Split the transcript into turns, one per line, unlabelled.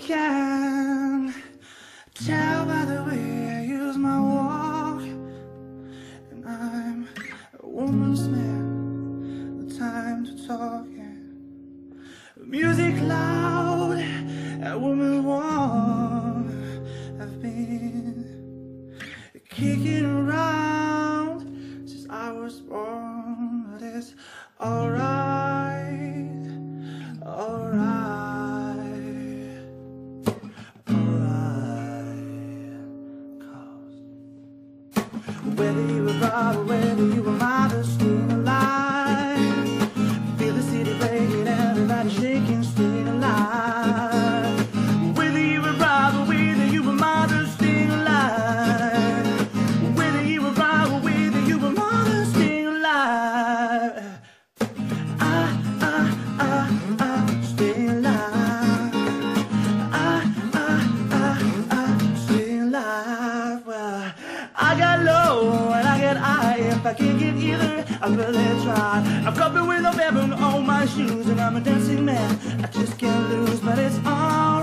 can tell by the way I use my walk. And I'm a woman's man, no time to talk. Yeah. Music loud, a woman warm. I've been kicking around since I was born. But it's alright, alright. Robbed whether you were mother, staying alive. Feel the city breaking, everybody shaking, staying alive. Whether you were robbed or whether you were mother, staying alive. Whether you were robbed or whether you were mother, staying alive. I, I, I, I, stay alive. Ah, ah, ah, stay alive. Well, I got low that I, if I can't get either, I really try. I'm covered with a ribbon on my shoes, and I'm a dancing man. I just can't lose, but it's all.